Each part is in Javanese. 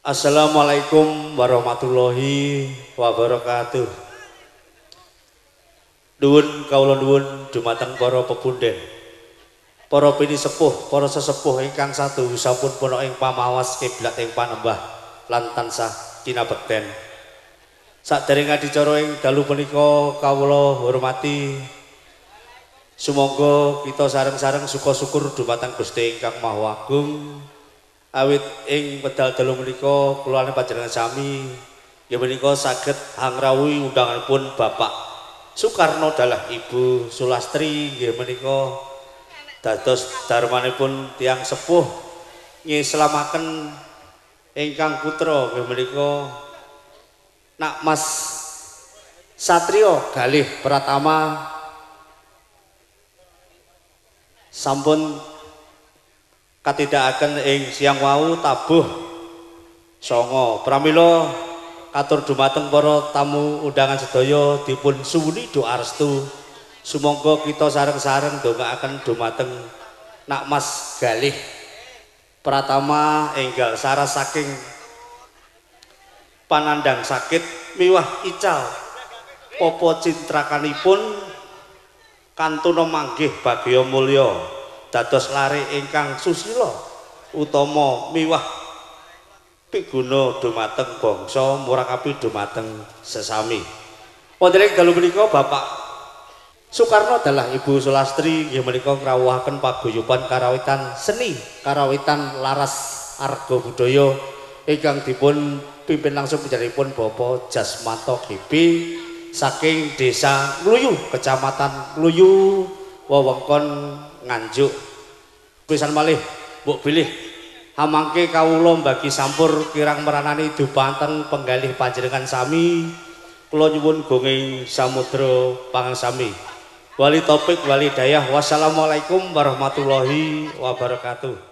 Assalamualaikum warahmatullahi wabarakatuh. Nuwun kawula nuwun dumateng para pepunden. Para pini sepuh, para sesepuh ingkang satu sampun puna ing pamawas kiblat ing panembah lan tansah kinabekten. Sadereng adicara ing dalu punika kawula hormati Sumangga kita sareng-sareng suka syukur dumateng Gusti ingkang Maha Agung. Awit ing pedal dalu menika kula panjenengan sami ya menika saged hangrawuhi undanganipun Bapak Soekarno dalah Ibu Sulastri nggih menika dados darmanipun tiang sepuh ngislamaken ingkang putra nggih menika Nak Mas Satrio Galih Pratama. Sampun katindakaken ing siang wau tabuh songo. Pramila katur dumateng para tamu undangan sedaya dipun suwuni doa restu sumangga kita sareng-sareng ndongaaken dumateng Nak Mas Galih Pratama enggal saras saking panandang sakit miwah ical. Popo cintrakanipun kantuna manggih bagya mulya dados lare ingkang susila utama miwah piguna dumateng bangsa murakapi dumateng sesami. Wonten ing dalu menika Bapak Soekarno adalah Ibu Sulastri nggih menika ngrawuhaken paguyuban karawitan seni, karawitan laras arga budaya ingkang dipun pimpin langsung penjaripun Bapak Jasmanto GB saking Desa Ngluyu, Kecamatan Ngluyu, wewengkon nganjuk. Pisan malih mbok bilih. Hamangke kawula bagi sampur kirang meranani dupanten penggalih panjenengan sami. Kula nyuwun gonging samudra pangangsami wali topik wali dayah. Wassalamualaikum warahmatullahi wabarakatuh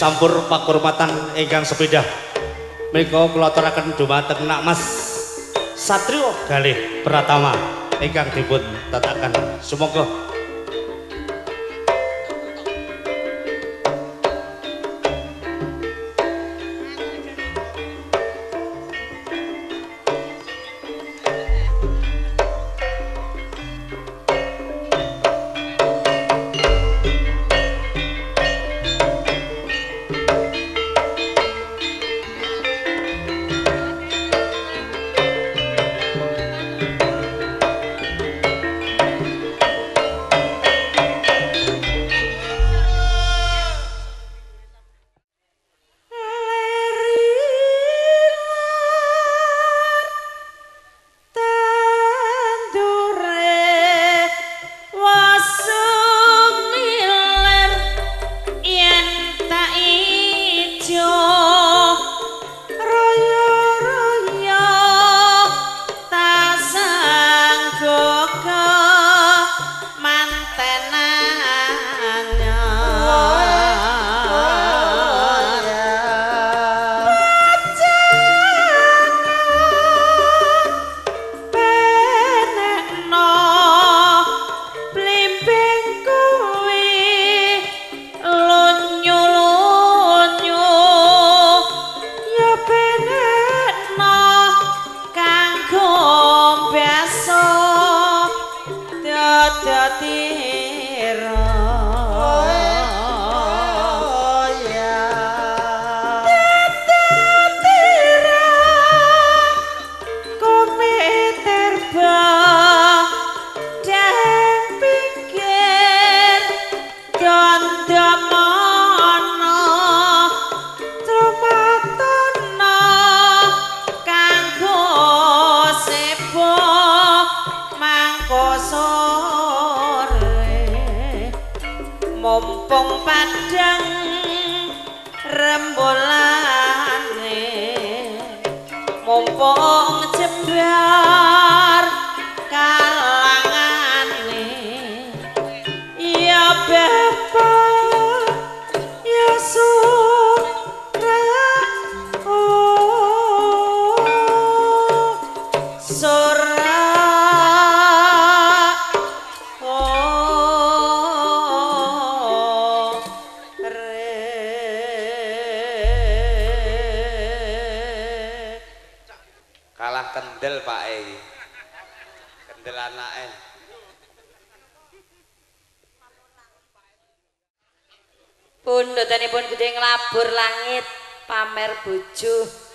sampur pakurmatan ingkang sepeda. Menika kula aturaken dumateng Nak Mas Satrio Galih Pratama ingkang dipun tatakan. Semoga vùng bạch trăng to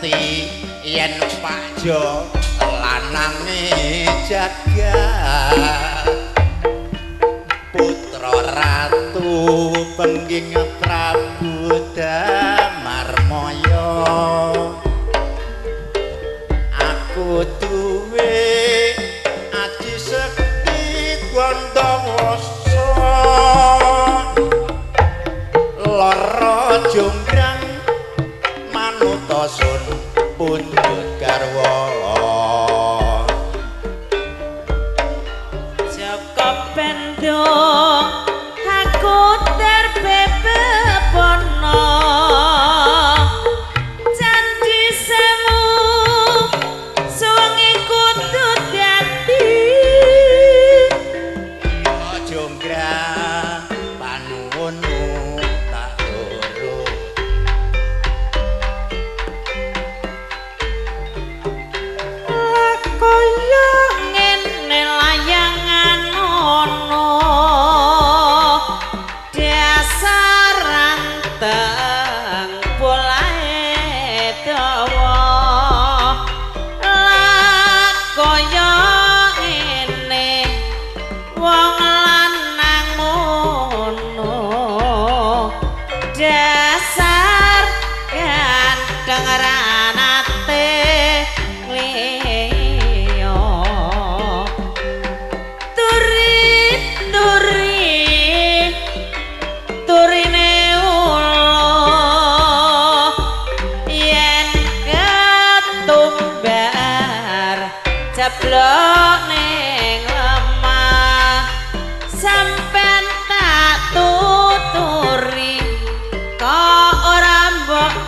ngerti yen pajo lanange jagat putra ratu pengging prabu damarmaya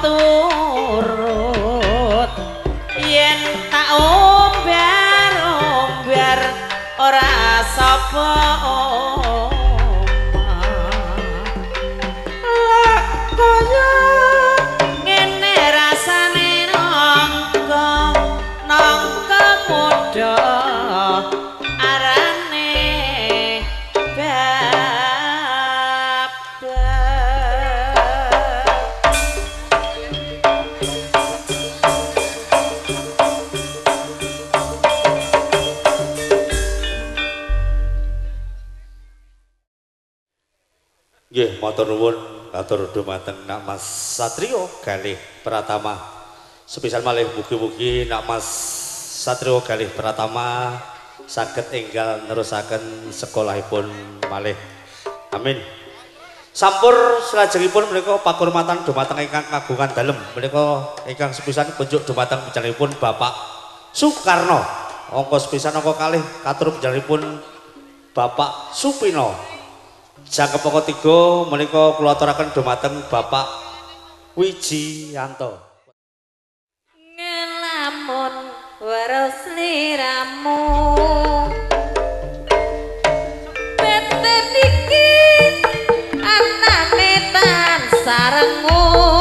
matou. Atur dumateng Nak Mas Satrio Galih Pratama. Sepisan malih mugi-mugi Nak Mas Satrio Galih Pratama saged enggal nerusaken sekolahipun malih. Amin. Sampur salajengipun menika pakurmatan dumateng ingkang kagungan dalem menika ingkang sepisan kunjuk dumateng panjenenganipun Bapak Soekarno. Angka sepisan angka kalih katur panjenenganipun Bapak Supino. Jangkep pokok tiga menika kula aturaken dumateng Bapak Wijiyanto. ngelamun waras liramu Bete niki anane tan sarengu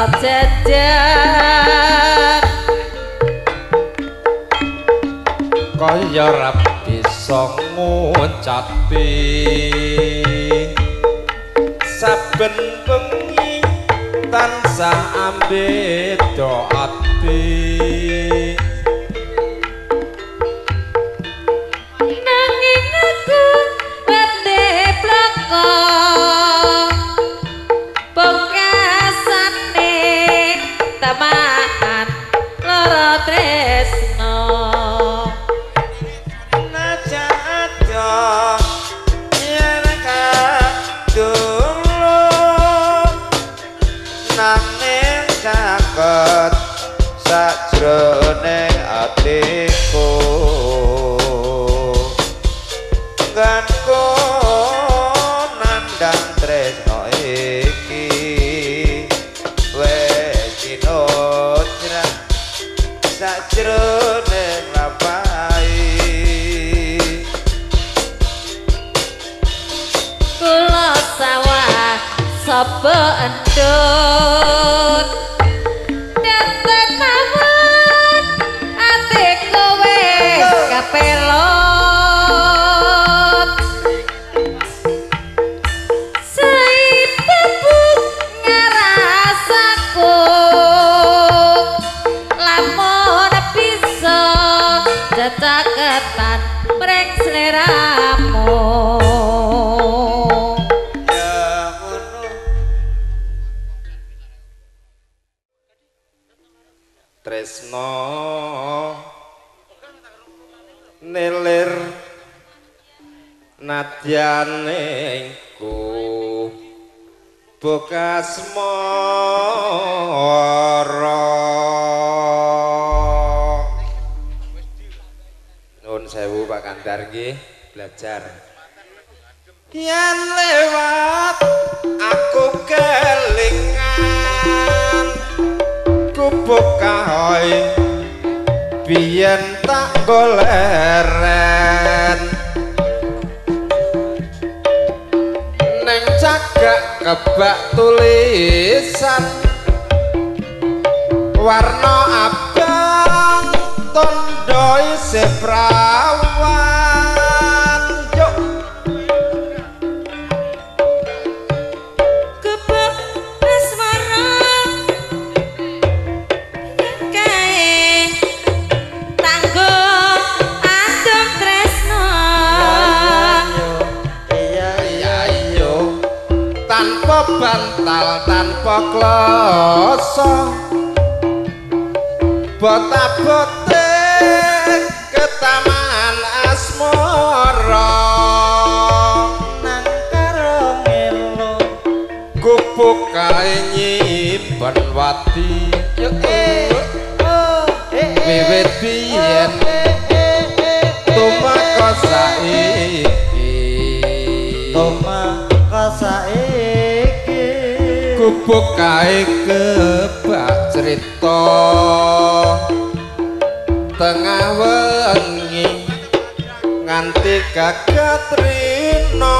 sajejak kaya ra bisa ngucapi saben bengi tansah ambet ati bekas moro nuwun sewu pak kandar nggih. Belajar. Yang lewat aku kelingan. Ku buka biyen tak goleren kebak tulisan. Warna abang tondo isi prawa klasa botabote ketam rubuk kae kebak cerita. Tengah wengi nganti gagat rina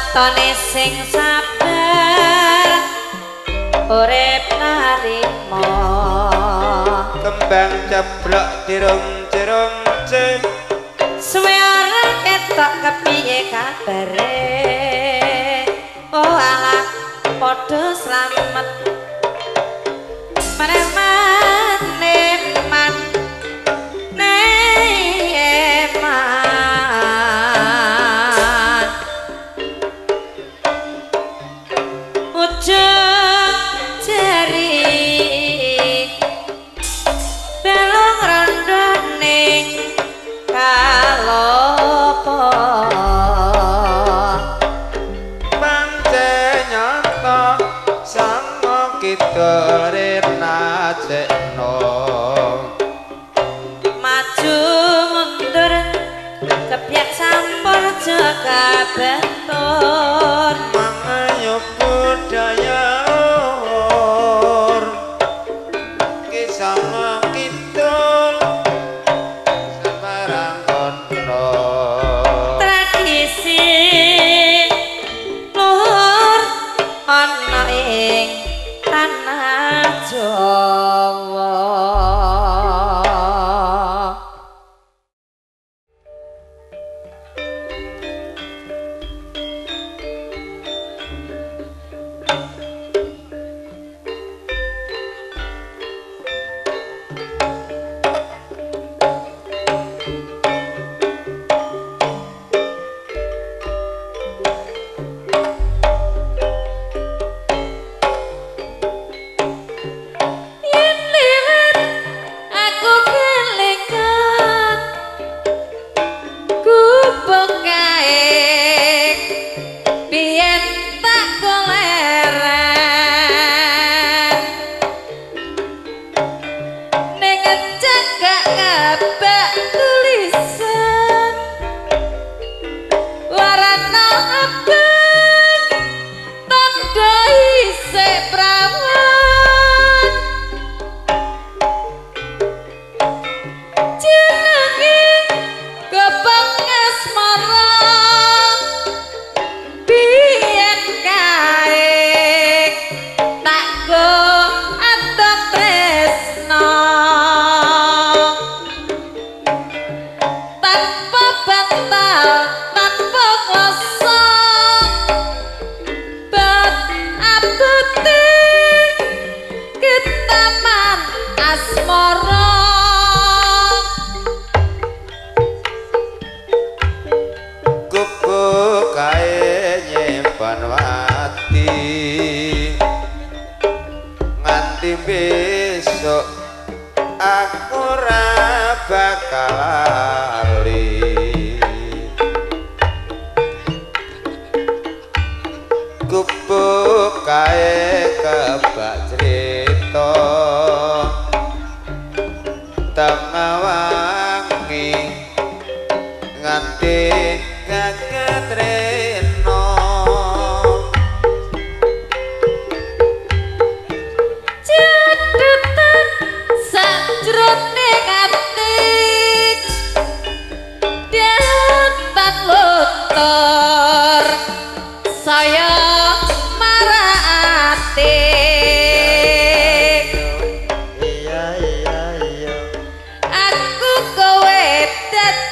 Satone sing sabar Urep narimo Kembang ceblok dirung jerung cek Suwe ora ketok kepiye kabare. Oh ala padha slamet. Mereka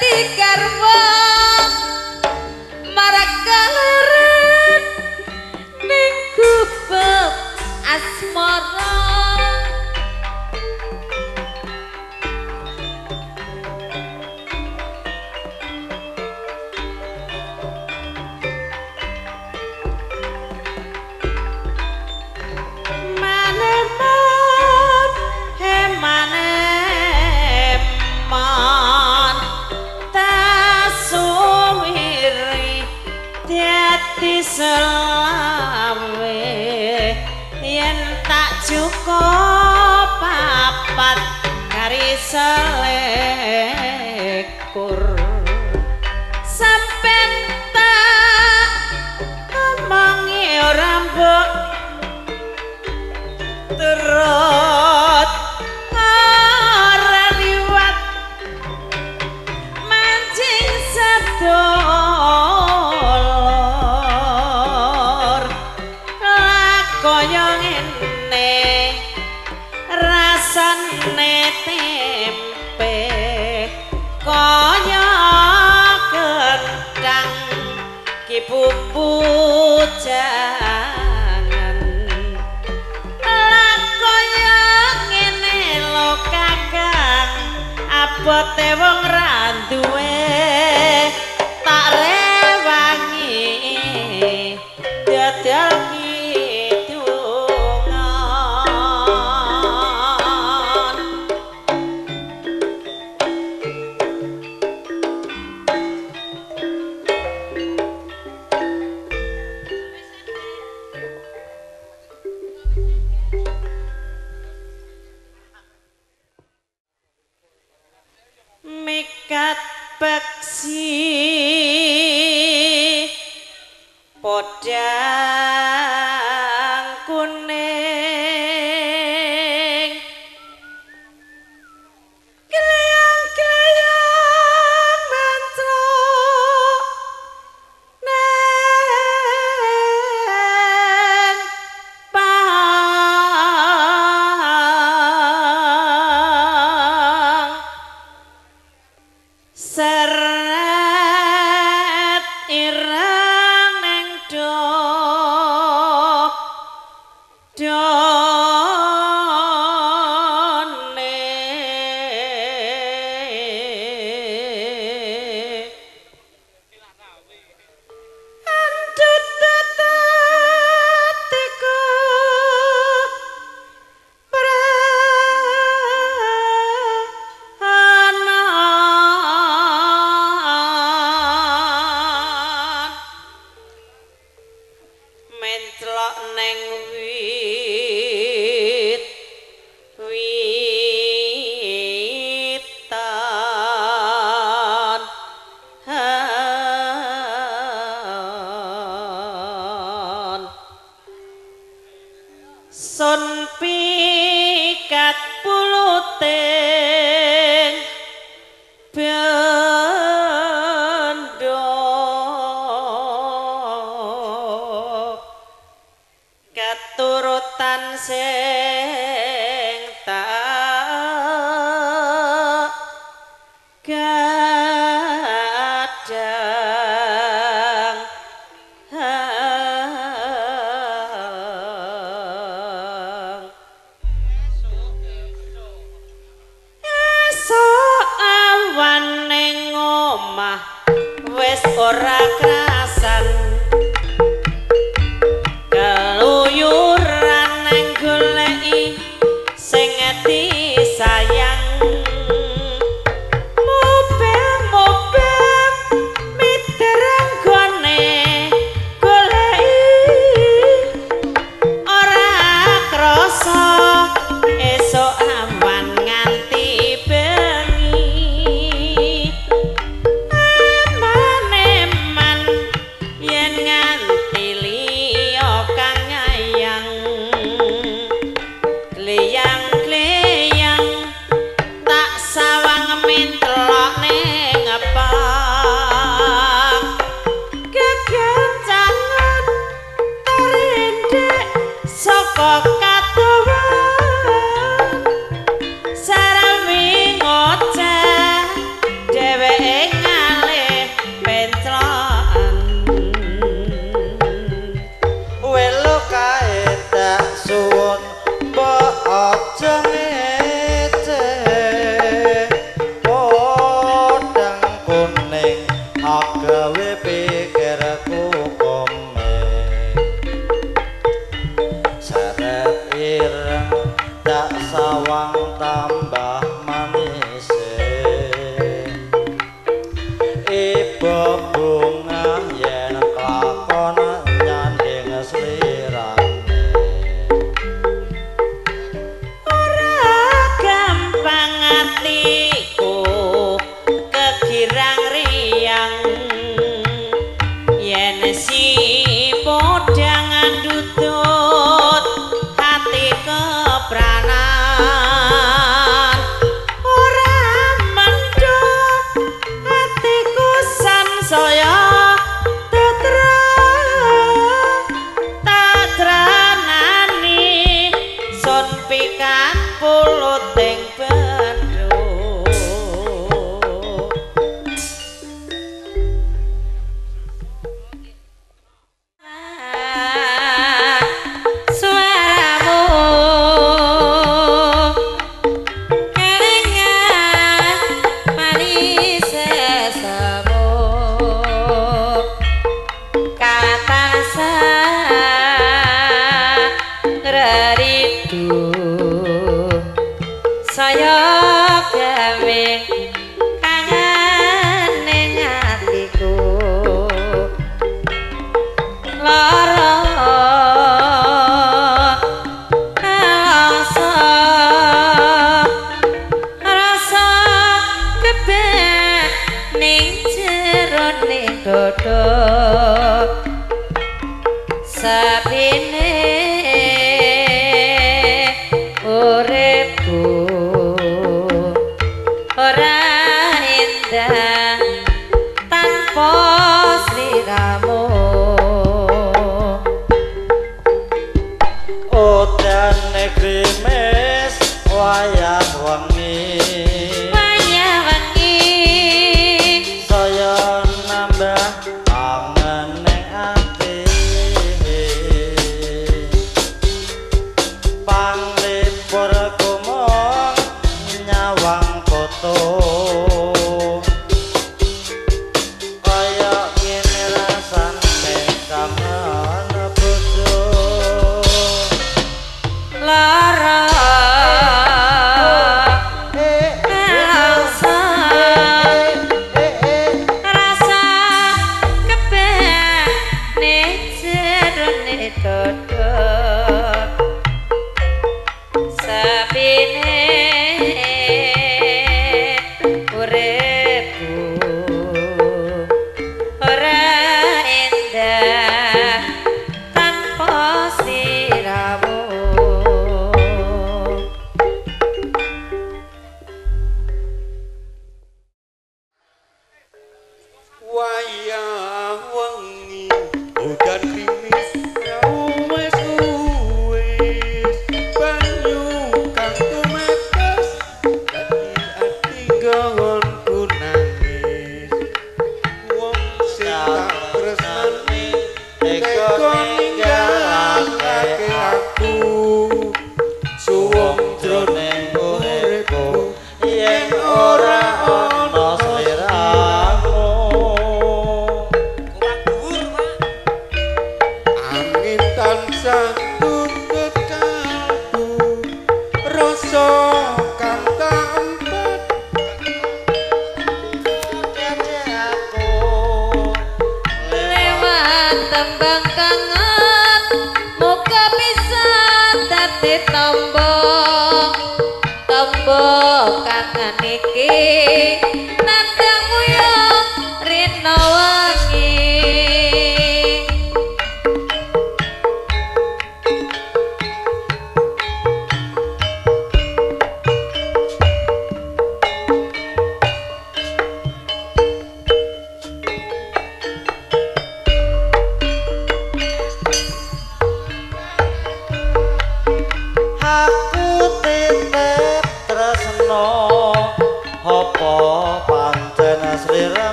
dadi mikat peksi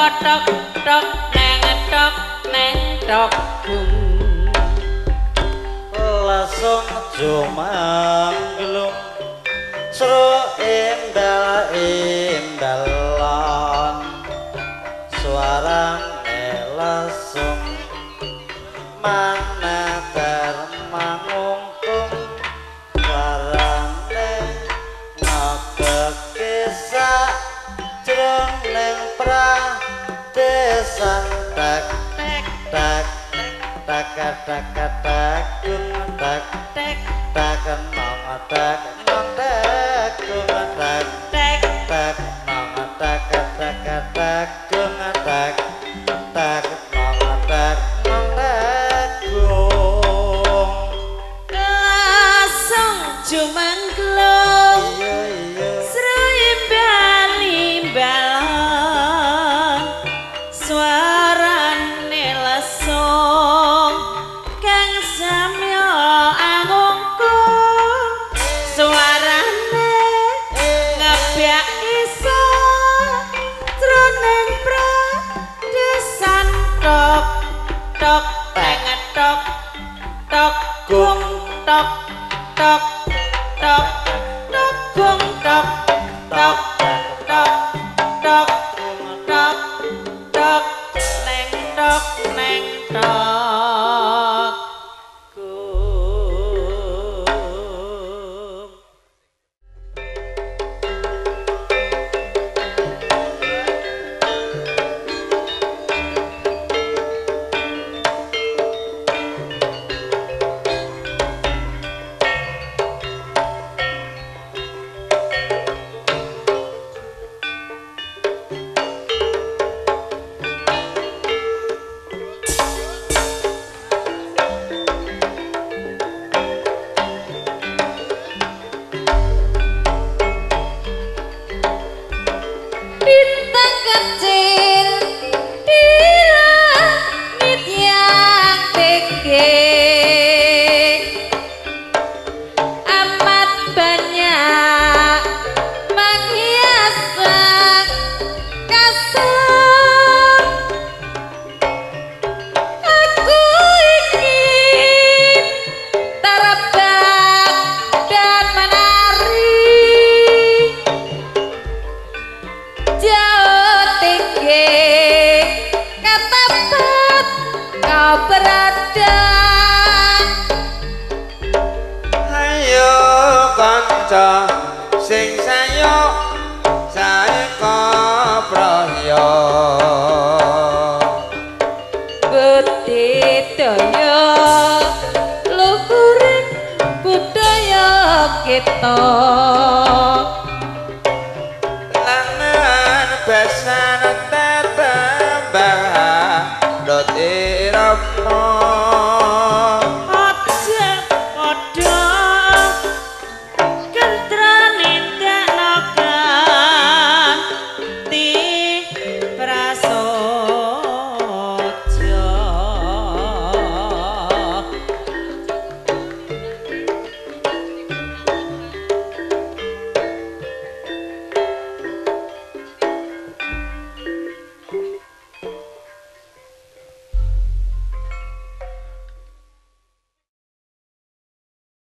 tok tok neng tok neng tok. Kum langsung jumanglung sro embal embalan suara tak tak tak tak tak tak tak tak